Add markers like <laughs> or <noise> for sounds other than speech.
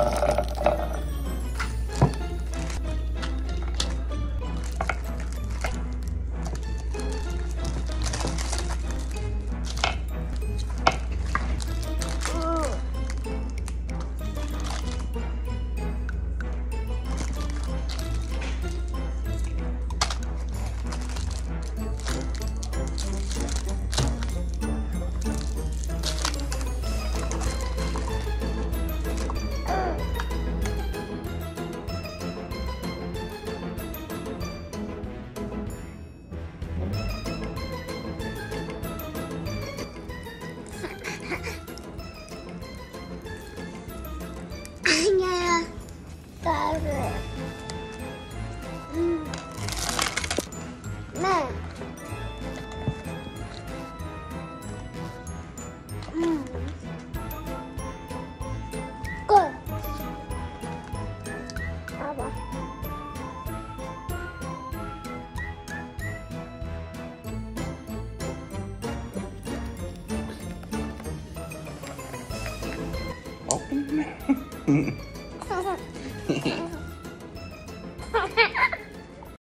Uh, うん。ゴー。あば。ง <laughs>